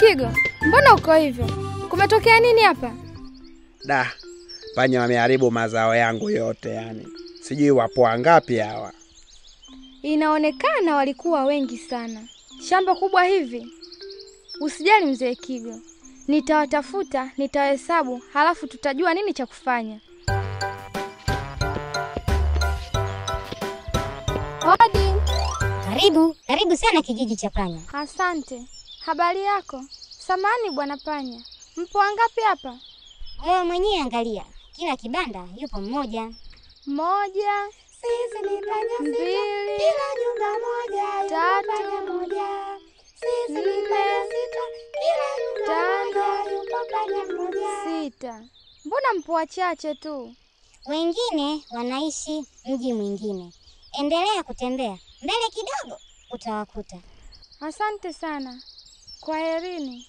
Kigo, mbona uko hivyo? Kumetokea nini hapa? Da, panya wameharibu mazao yangu yote yani. Sijui wapo wangapi hawa. Inaonekana walikuwa wengi sana. Shamba kubwa hivi. Usijali mzee Kigo, nitawatafuta, nitawahesabu, halafu tutajua nini cha kufanya. Hodi. Karibu, karibu sana kijiji cha panya. Asante. Habari yako? Samani bwana panya, mpo wangapi hapa? Wewe mwenyewe angalia, kila kibanda yupo mmoja. Moja, Sisi ni panya mbili, kila nyumba moja Tatu. panya moja. Sisi ni panya sita, kila nyumba moja yupo panya moja. sita. Mbona mpo wachache tu? Wengine wanaishi mji mwingine. Endelea kutembea mbele kidogo, utawakuta. Asante sana. Kwaherini.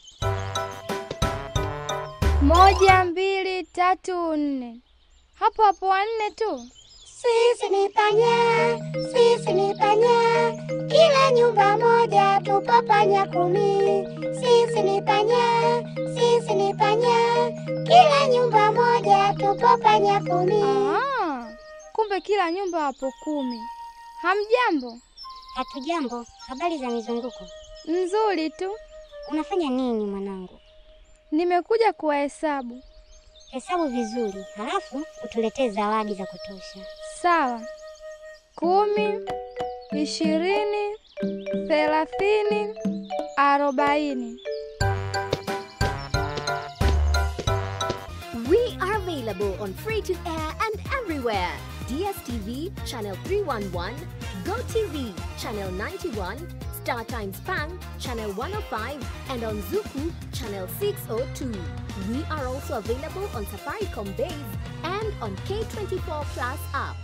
Moja, mbili, tatu, nne. Hapo hapo wanne tu. Sisi ni panya, sisi ni panya, kila nyumba moja tupo panya kumi. Sisi ni panya, sisi ni panya, kila nyumba moja tupo panya kumi. Ah, kumbe kila nyumba wapo kumi. Hamjambo? Hatujambo, habari za mizunguko? Nzuri tu. Unafanya nini mwanangu? Nimekuja kuwahesabu. Hesabu vizuri, halafu utuletee zawadi za kutosha. Sawa. Kumi, ishirini, thelathini, arobaini. We are available on free to air and everywhere. DSTV channel 311, GoTV channel 91, Star Times Pang channel 105, and on Zuku channel 602. We are also available on Safaricom Base and on K24 Plus app.